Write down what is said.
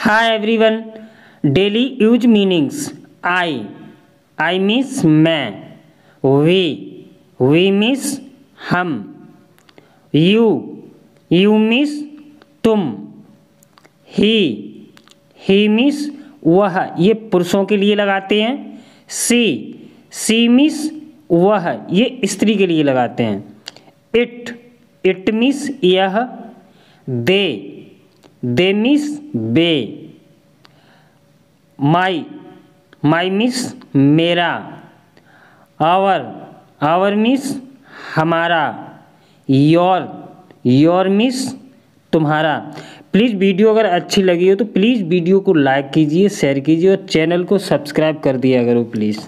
Hi everyone daily use meanings I I miss मैं we we miss हम you you miss तुम. He he miss वह. ये पुरुषों के लिए लगाते हैं. सी सी मिस वह. ये स्त्री के लिए लगाते हैं. इट इट मिस यह. दे दे मिस बे माई माई मिस मेरा आवर आवर मिस हमारा योर योर मिस तुम्हारा प्लीज़ वीडियो अगर अच्छी लगी हो तो प्लीज़ वीडियो को लाइक कीजिए शेयर कीजिए और चैनल को सब्सक्राइब कर दिया करो प्लीज़